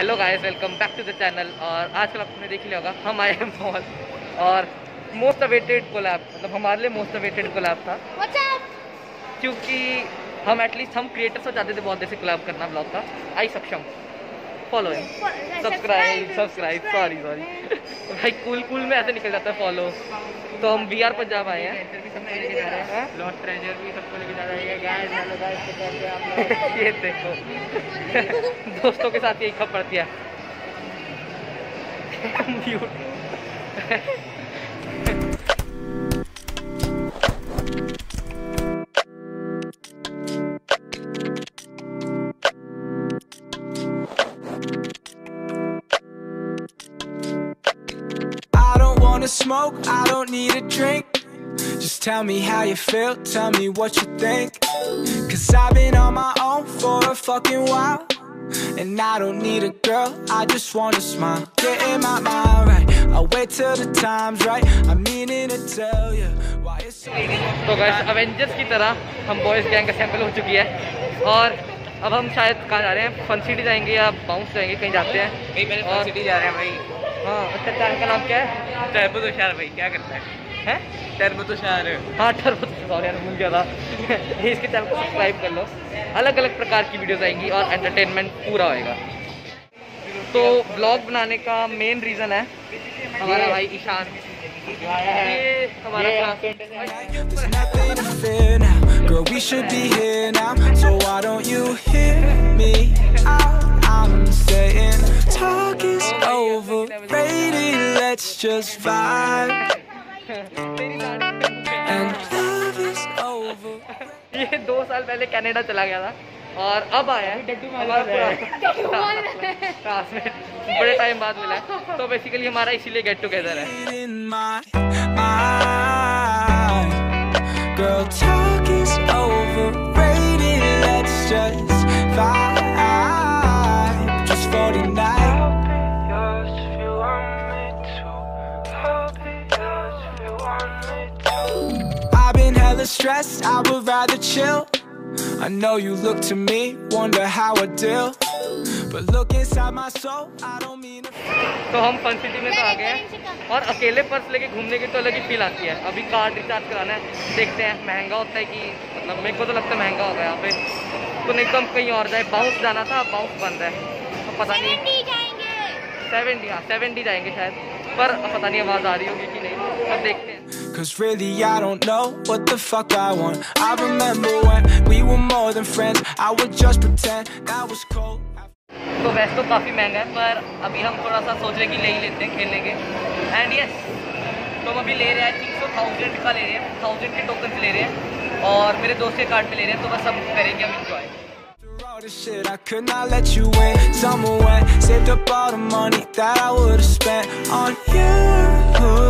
Hello guys welcome back to the channel और आजकल आपने देख लिया होगा हम आए हैं मॉल और मोस्ट अवेटेड कोलैब मतलब हमारे लिए मोस्ट अवेटेड कोलैब था। क्योंकि हम एटलीस्ट हम क्रिएटर्स को चाहते थे बहुत देर से कोलैब करना ब्लॉग का आई सक्षम। फॉलो है सब्सक्राइब सब्सक्राइब सॉरी सॉरी भाई कूल कूल में ऐसे निकल जाता है फॉलो तो हम बी आर पंजाब आए हैं. है. ये देखो. दोस्तों के साथ यही खबर पड़ती है smoke, I don't need a drink. Just tell me how you feel, tell me what you think. Cause I've been on my own for a fucking while. And I don't need a girl, I just wanna smile. Getting my mind right, I'll wait till the time's right. I'm meaning to tell you why it's so. तो gas Avengers की तरह हम boys gang assemble हो चुकी है और अब हम शायद कहाँ जा रहे हैं फन सिटी जाएंगे या बाउंस जाएंगे कहीं जाते हैं भाई पहले और- सिटी जा रहे हैं भाई हाँ अच्छा का नाम क्या है? टर्बो तो भाई क्या करता है? हैं? टर्बो तो हाँ टर्बो सॉरी यार भूल गया था। इसके चैनल को सब्सक्राइब कर लो। अलग अलग प्रकार की वीडियोस आएँगी और एंटरटेनमेंट पूरा होएगा। तो ब्लॉग बनाने का मेन रीज़न है हमारा भाई ईशान। ये हमारा just vibe. And love is over. ये दो साल पहले कनाडा चला गया था और अब आया है। बड़े टाइम बाद मिला है। तो बेसिकली हमारा इसीलिए गेट टुगेदर है। I've been hella stressed, I would rather chill. I know you look to me, wonder how I deal. But look inside my soul, I don't mean to. तो हम fun city में तो आ गए हैं। और अकेले purse लेके घूमने की तो अलग ही फील आती है। अभी कार्ड रिचार्ज कराना है देखते हैं महँगा होता है कि मतलब मेरे को तो लगता है महँगा होगा यहाँ पे तो नहीं तो हम कहीं और जाए। बाउंस जाना था बाउंस बंद है। तो पता नहीं। सेवेंटी हाँ सेवेंटी जाएँगे शायद। पर पता नहीं आवाज़ आ रही होगी कि नहीं। अब देखते हैं। Cause really, I don't know what the fuck I want. I remember when we were more than friends, I would just pretend that was cold. तो वैसे तो काफ़ी महँगा है पर अभी हम थोड़ा सा सोच रहे कि ले ही लेते हैं खेलने के एंड यस तो हम अभी ले रहे हैं आई थिंक तो थाउज़ेंड का ले रहे हैं थाउज़ेंड के टोकन ले रहे हैं और मेरे दोस्त के कार्ड में ले रहे हैं तो बस हम करेंगे हम enjoy this shit, I could not let you in. Summer went, saved up all the money that I would have spent on you.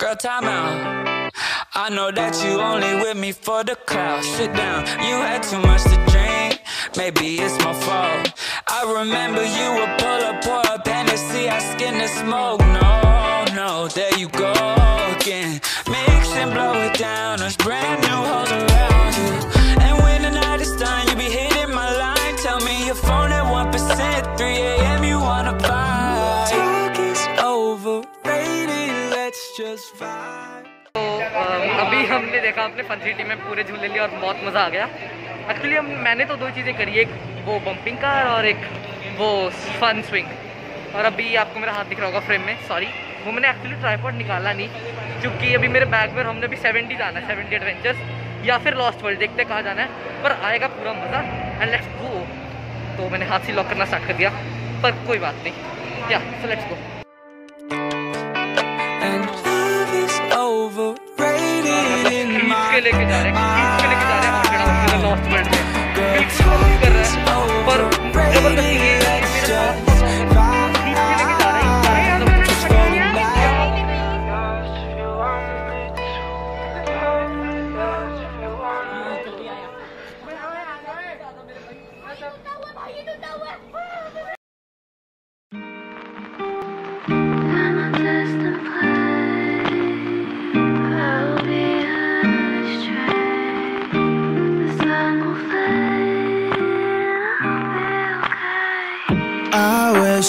Girl, time out. I know that you only with me for the clout. Sit down, you had too much to drink. Maybe it's my fault. I remember you would pull up, pour up Hennessy, I skin the smoke. No, no, there you go again. Mix and blow it down. There's brand new hoes हमने देखा, अपने fun city में पूरे झूले लिए और बहुत मज़ा आ गया। एक्चुअली हम, मैंने तो दो चीज़ें करी, एक वो बम्पिंग कार और एक वो फन स्विंग और अभी आपको मेरा हाथ दिख रहा होगा फ्रेम में सॉरी वो मैंने एक्चुअली ट्राईपॉड निकाला नहीं, क्योंकि अभी मेरे बैग में हमने अभी सेवेंटी जाना है सेवेंटी एडवेंचर्स या फिर लॉस्ट वर्ल्ड देखते कहाँ जाना है। पर आएगा पूरा मज़ा एंड लेट्स गो तो मैंने हाथ से लॉक करना स्टार्ट कर दिया, पर कोई बात नहीं। या सो लेट्स गो लेके जा रहे हैं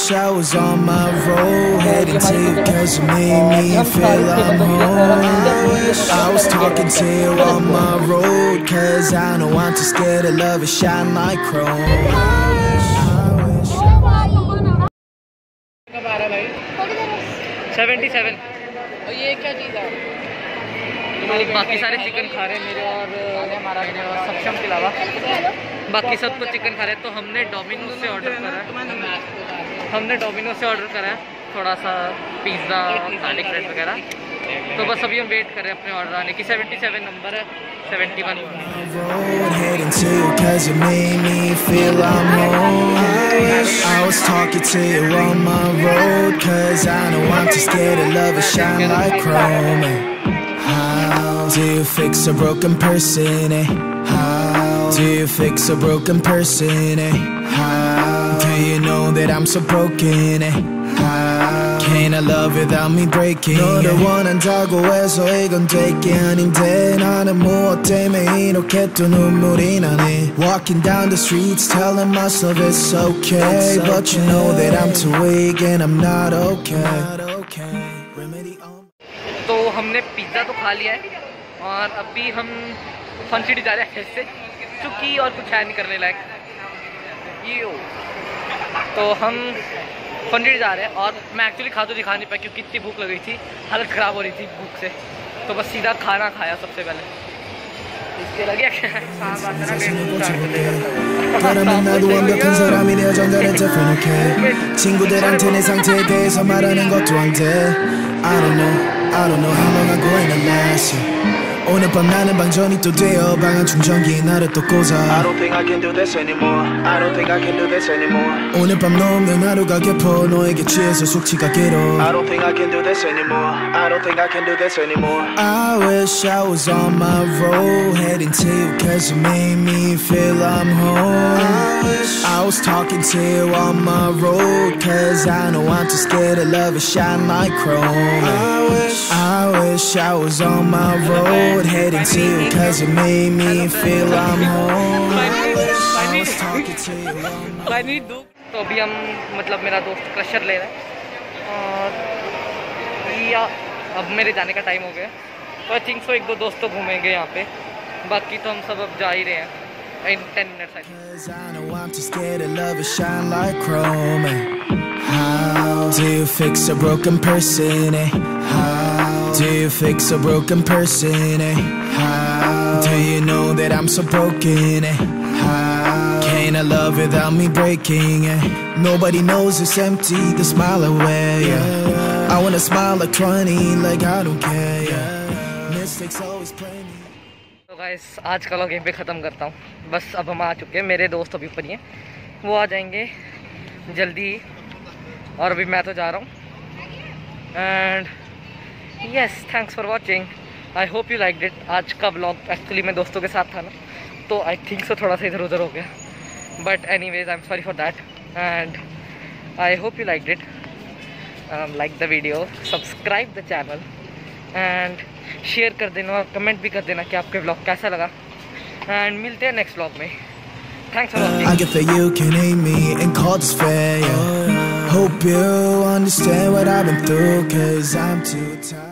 wish I was on my road heading to you cause you made me feel I'm home. I wish I was talking to you on my road cause I don't want to scare the love and shine like chrome. I wish, I wish. कब आ रहा भाई seventy seven और ये क्या चीज़ है तो बाकी सारे चिकन खा रहे हैं मेरे और मेरे और सक्षम के अलावा बाकी सब तो चिकन खा रहे तो हमने डोमिनोज से ऑर्डर करा हमने डोमिनोज से ऑर्डर करा थोड़ा सा पिज़्ज़ा गार्लिक ब्रेड वगैरह। तो बस अभी हम वेट कर रहे हैं अपने ऑर्डर आने की। 77 नंबर है। Seventy one How do you fix a broken person? Eh? How do you know that I'm so broken? Eh? How can I love without me breaking? 너를 원한다고 해서 이건 될게 아닌데 나는 무엇 때문에 이렇게 또 눈물이 나네 Walking down the streets telling myself it's okay But you know that I'm too weak and I'm not okay Remedy on तो हमने pizza तो खा लिया है और अभी हम fun city जा रहे हैं फिर से चुकी और कुछ है नहीं करने लायक। ये हो। तो हम पंडित जा रहे हैं और मैं एक्चुअली खा तो दिखा नहीं पाया क्योंकि कितनी भूख लग रही थी हालत ख़राब हो रही थी भूख से। तो बस सीधा खाना खाया सबसे पहले। 나는 나도 I don't know, I don't know how long I'm going to last you 오늘 밤 나는 방전이 또 되어 방한 충전기에 나를 또 I 꽂아 don't think I can do this anymore. I don't think I can do this anymore. 오늘 밤 너 없는 하루가 깊어 너에게 취해서 숙취가 길어 I don't think I can do this anymore. I don't think I can do this anymore. I wish I was on my road heading to you cause you made me feel I'm home I wish I was talking to you on my road cause I don't want to scare the love and shine like chrome I wish I wish I was on my road cold head and tear Cause it made me feel I'm home. तो अभी हम मतलब मेरा दोस्त crusher ले रहा है। और या अब मेरे जाने का टाइम हो गया। तो आई थिंक सो एक दो दोस्तों तो घूमेंगे यहाँ पे। बाकी तो हम सब अब जा ही रहे हैं। In ten minutes do you fix a broken person? Eh? How do you know that I'm so broken? Eh? How can I love without me breaking? Eh? Nobody knows it's empty, the smile away. Yeah. I wanna smile like 20, like I don't care. Yeah. Mistakes always play me. तो guys आज का log यहीं पे ख़त्म करता हूँ बस अब हम आ चुके हैं मेरे दोस्त अभी ऊपर ही हैं वो आ जाएंगे जल्दी ही और अभी मैं तो जा रहा हूँ and yes thanks for watching I hope you liked it आज का ब्लॉग एक्चुअली मैं दोस्तों के साथ था ना तो आई थिंक सो थोड़ा सा इधर उधर हो गया। But anyways I am sorry for that and I hope you liked it like the video subscribe the channel and share कर देना और कमेंट भी कर देना कि आपके ब्लॉग कैसा लगा। एंड मिलते हैं नेक्स्ट ब्लॉग में. Thanks for. Hope you understand what I've been through, cause I'm too tired.